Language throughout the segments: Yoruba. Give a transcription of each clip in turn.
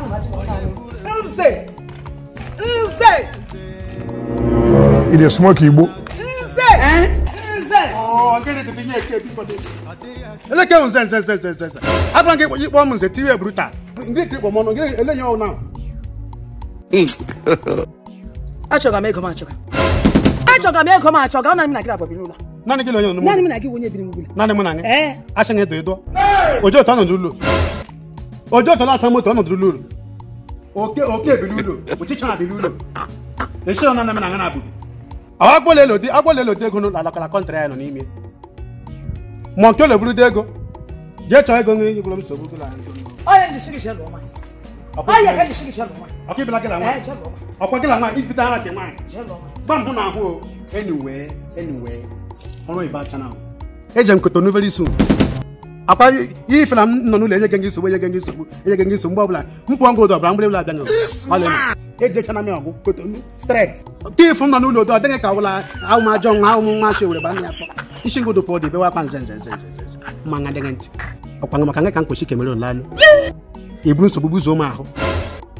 Nze! Nze! It is smoke Igbo. Nze! Eh? Nze! Oh, get it to be here, get it to Eleke nze nze nze nze nze. Akwa nge ikpo mu nze tiwe bruta. Ndi ke ikpo mu no, gele elenye o now. Achọga m ego m achọga. Achọga m ego m achọga, ọ na m na gị abọ bi n'ụlọ. Naanị gị na onye nọ n'ụlọ. Naanị m na gị onye biri n'ụlọ. Naanị m na gị. Ee. Eh? Achọga edo edo. Oje otu ọ nọ n'ụlọ ọjọ́ tọ́lá san mọ́tò ọ̀nà dúró lóru òkè òkè bìlúlò òtítsàn àbìlúlò èsì ọ̀nà nàmi nàngán àbùdù. àwọn agbóle lòdì agbóle lòdì ego nù làlàkàlà kọ́ntìrì ayé nọ n'ime mọ̀nkí ó lè buru dego jẹ́ tsọ ego ŋiri yibulom so buru la. ọyẹ ní sigi sẹ lọ ma ọyẹ kẹ ní sigi sẹ lọ ma. ọkọ ibila gẹlẹ wọn ọkọ gẹlẹ wọn ibi taa kẹ wọn gbam fún náà hó anywhere anywhere ọ̀rọ̀ ìbá tán náà. ẹ jẹ́ nkòtò nuvẹ́lì sùn akwa ihe ife na m nọ n'ụlọ enyeghị gị nsogbu enyeghị gị nsogbu enyeghị gị nsogbu ọbụla mkpụọ ngụ ọbụla mgbere ụlọ abịaghị ọlị ejechana m ọgụ kotonu stret tif nọ n'ụlọ odo ọdịghị ka wụla awụm ajọ nwa awụm nwa ashe were ba ya afọ isi ngụ dụpụ ọdị bewa akwa nze nze nze nze nze mma nga dịghị ntị ọkwa maka nga e e ka mkpochi kemeron lalụ eburu nsogbu buzo m ahụ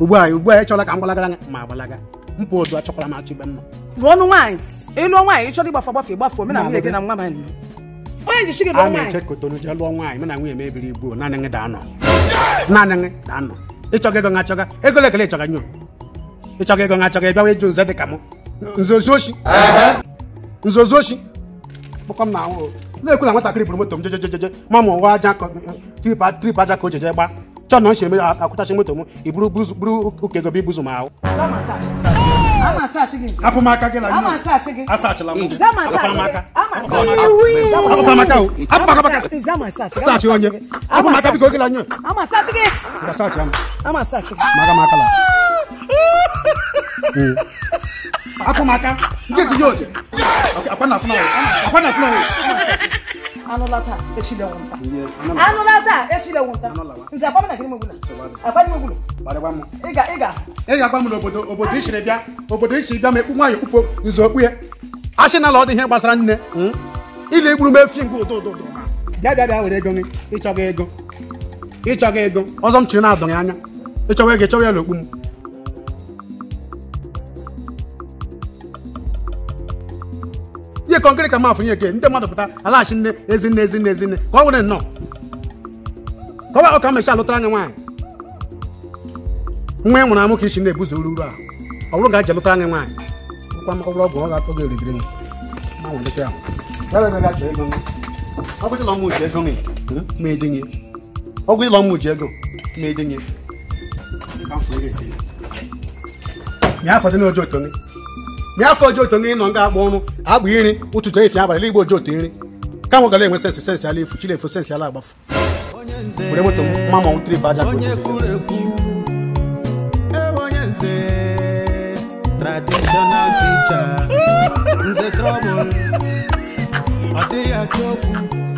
ugbu a ugbu a ịchọla ka m gbalagara ma agbalaga mpụ odo achọkwala m achọ ibe mma rụọ ọnụ nwaanyị ịlụọ nwaanyị ịchọrọ ịgbafe agbafe ịgbafe omenala nwunye gị na nwa m nwaanyị jisi gị bụ nwaanyị. a na-eche kotonu jee lụọ nwaanyị mụ na nwunye m ebiri ibu naanị gị daa nọ naanị gị daa nọ ịchọga ego na ego lekele ịchọga nye ịchọga ego na-achọga ịbịawa ịjụ nze dị ka mụ nzozi oshi nzozi oshi kpụkọ m na anwụ na-ekwu na nwatakịrị bụrụ moto m jejejeje ma mụ nwa aja trip aja ka o jeje gbaa chọọ na m si eme akwụtachi moto m iburu buru ụka ego bụ ibuzu m ahụ Hapụ m aka gị na gị. Asachila m. Hapụkwala m aka. Hapụkwala m aka o. Hapụkwala m aka. Sachi onye. Hapụ m aka biko gị na nyụ. Asachi m. maka m aka la. Hapụ hmm. m aka. Nke gị oje. Akwa na afụ na oyi. Akwa na afụ na oyi. anulata eshile wunta anulata eshile wunta nze akwa m na gịnị mgbula akwa gị mgbulu ịga ịga ịga gwa m n'obodo obodo obodo, ishiri bịa obodo ishiri bịa ma ekpu nwaanyị kwupo nze okpu ya asị na ala ọ dị ihe gbasara nne hmm? ile egburu m efi mgbe odo odo bịa bịa bịa were ego gị ịchọghị ego ịchọghị ego ọzọ m chiri na adọghị anya ịchọwa ego ịchọwa ya n'okpu m ndị kọnkịrị ka mafụ nye eke ndị mmadụ pụta alaghachi nne ezinne ezinne ezinne ka ọ nwere nnọọ alụtara anya nwaanyị nwa e nwụrụ amụ ka isi na-ebuzo uru uru a ọ bụrụ ga ji anya nwaanyị ọgwụ ọ ga gị eridiri ọgwụ ịlọ mmụ ji ego ma edenye mgbe afọ ojoto ndị nọ nga akpọ ọrụ agba iri ụtụtụ efi abalị n'igbo ojoto iri ka nwe gara enwe sensị sensị ala efu chile efu sensị ala agbafu were moto mma mmanwụ trip aja traditional teacher nze